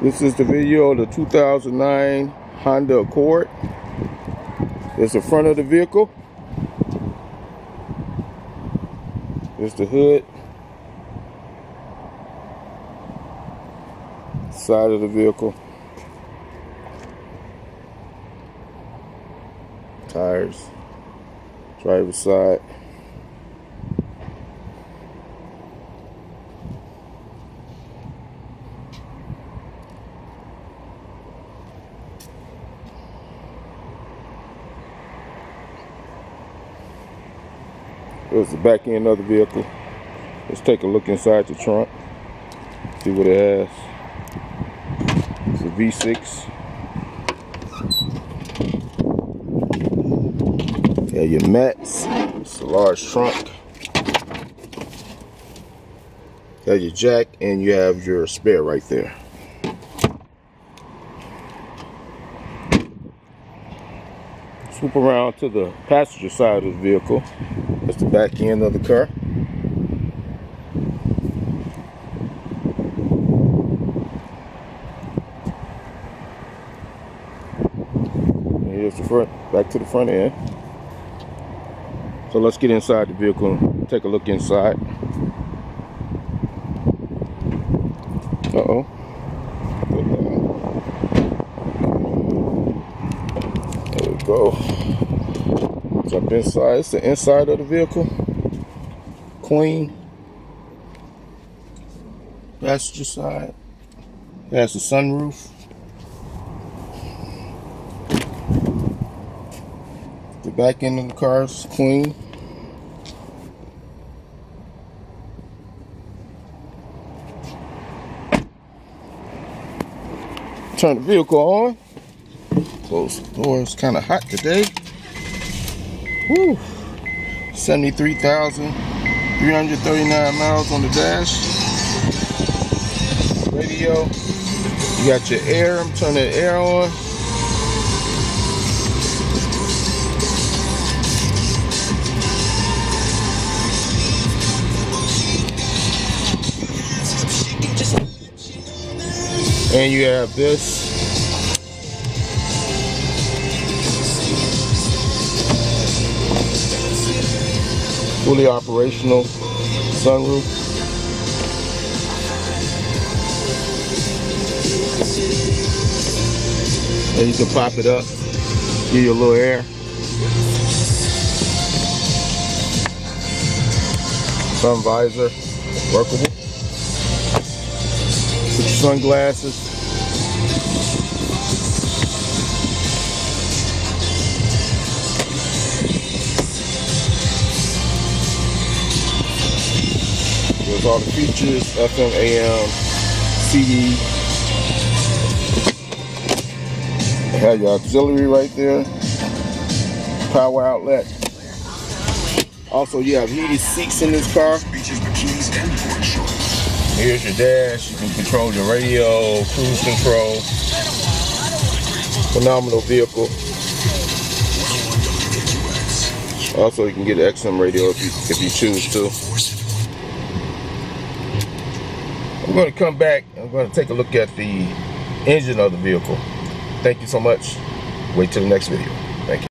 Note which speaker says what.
Speaker 1: This is the video of the 2009 Honda Accord. It's the front of the vehicle. It's the hood. Side of the vehicle. Tires. Driver's side. There's the back end of the vehicle. Let's take a look inside the trunk. See what it has. It's a V6. Got your mats. It's a large trunk. Got your jack and you have your spare right there. Swoop around to the passenger side of the vehicle. That's the back end of the car. And here's the front, back to the front end. So let's get inside the vehicle and take a look inside. Uh-oh. There we go. Jump inside. It's the inside of the vehicle. Clean. Passenger side. Has the sunroof. The back end of the car is clean. Turn the vehicle on. Close the door. It's kind of hot today. Woo. 73,339 miles on the dash. Radio. You got your air. I'm turning the air on. And you have this. Fully operational sunroof. And you can pop it up, give you a little air. Sun visor, workable. Put your sunglasses. All the features, FM, AM, CD. Have your auxiliary right there. Power outlet. Also, you have heated seats in this car. Here's your dash. You can control your radio, cruise control. Phenomenal vehicle. Also, you can get XM radio if you if you choose to. I'm going to come back. I'm going to take a look at the engine of the vehicle. Thank you so much. Wait till the next video.